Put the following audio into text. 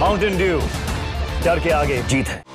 Mountain Dew डर के आगे। जीत है।